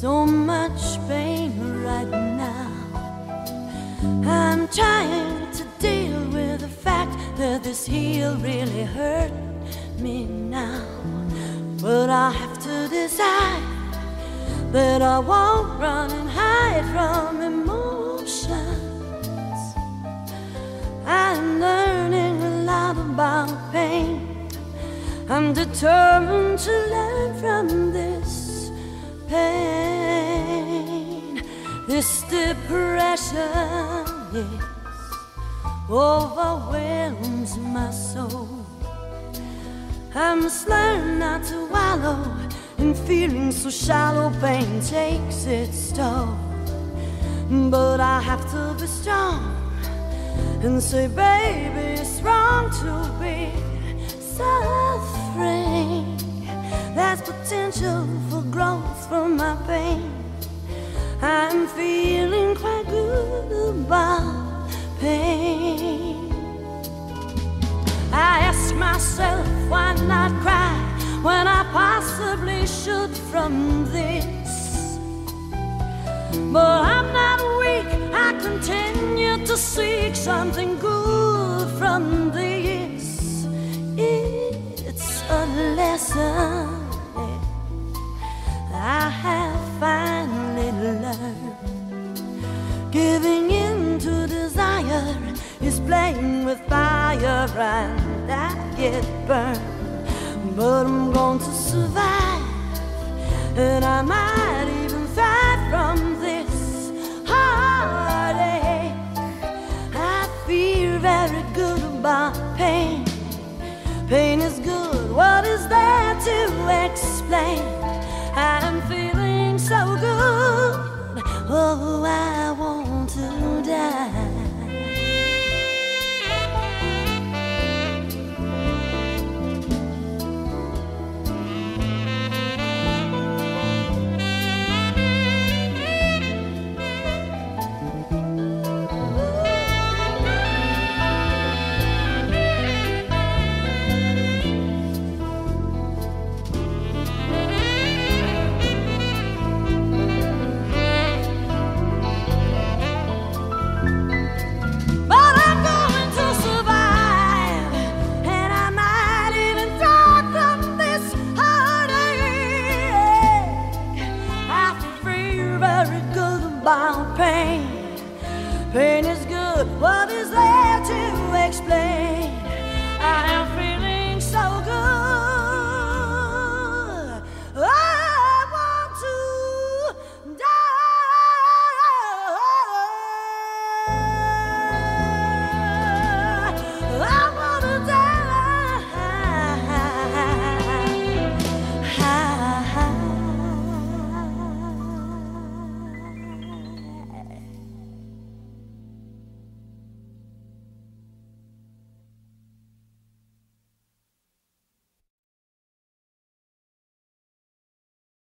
so much pain right now. I'm trying to deal with the fact that this heel really hurt me now. But I have to decide that I won't run and hide from emotions. I'm learning a lot about pain. I'm determined to learn from this pain. This depression, yes, overwhelms my soul. I must learn not to wallow in feeling so shallow. Pain takes its toll. But I have to be strong and say, baby, it's wrong to be feeling quite good about pain. I ask myself, why not cry when I possibly should from this? But I'm not weak, I continue to seek something good with fire and I get burned. But I'm going to survive, and I might even thrive from this heartache. I feel very good about pain. Pain is good, what is there to explain? I'm feeling about pain. Pain is good, what is there to explain?